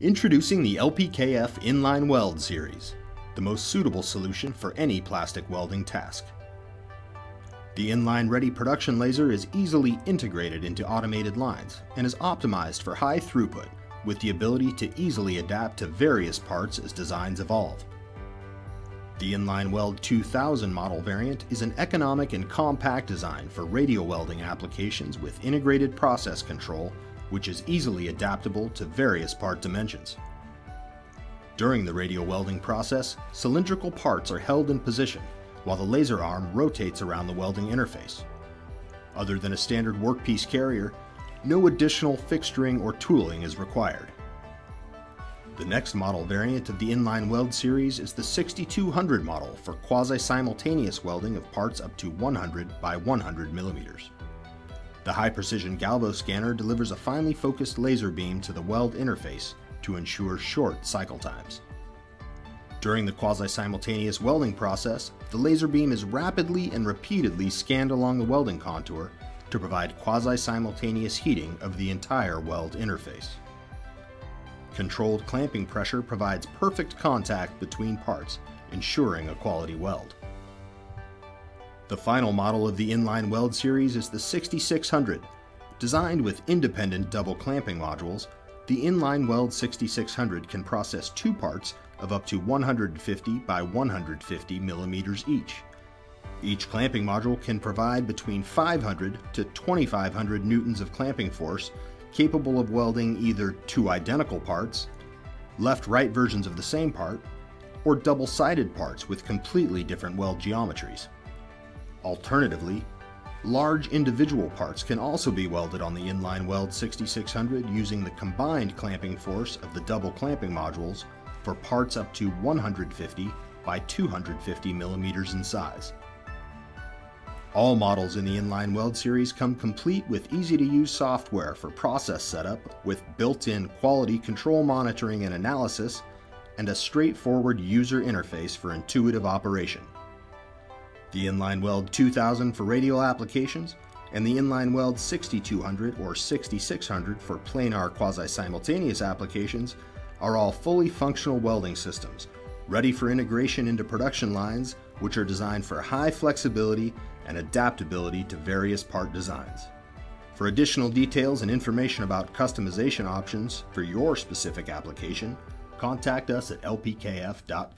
Introducing the LPKF Inline Weld Series, the most suitable solution for any plastic welding task. The inline ready production laser is easily integrated into automated lines and is optimized for high throughput with the ability to easily adapt to various parts as designs evolve. The Inline Weld 2000 model variant is an economic and compact design for radial welding applications with integrated process control which is easily adaptable to various part dimensions. During the radial welding process, cylindrical parts are held in position while the laser arm rotates around the welding interface. Other than a standard workpiece carrier, no additional fixturing or tooling is required. The next model variant of the inline weld series is the 6200 model for quasi-simultaneous welding of parts up to 100 by 100 millimeters. The high-precision Galvo scanner delivers a finely focused laser beam to the weld interface to ensure short cycle times. During the quasi-simultaneous welding process, the laser beam is rapidly and repeatedly scanned along the welding contour to provide quasi-simultaneous heating of the entire weld interface. Controlled clamping pressure provides perfect contact between parts, ensuring a quality weld. The final model of the inline weld series is the 6600. Designed with independent double clamping modules, the inline weld 6600 can process two parts of up to 150 by 150 millimeters each. Each clamping module can provide between 500 to 2500 newtons of clamping force, capable of welding either two identical parts, left-right versions of the same part, or double-sided parts with completely different weld geometries. Alternatively, large individual parts can also be welded on the inline weld 6600 using the combined clamping force of the double clamping modules for parts up to 150 by 250 millimeters in size. All models in the inline weld series come complete with easy-to-use software for process setup with built-in quality control monitoring and analysis and a straightforward user interface for intuitive operation the Inline Weld 2000 for radial applications, and the Inline Weld 6200 or 6600 for planar quasi-simultaneous applications are all fully functional welding systems, ready for integration into production lines which are designed for high flexibility and adaptability to various part designs. For additional details and information about customization options for your specific application, contact us at lpkf.com.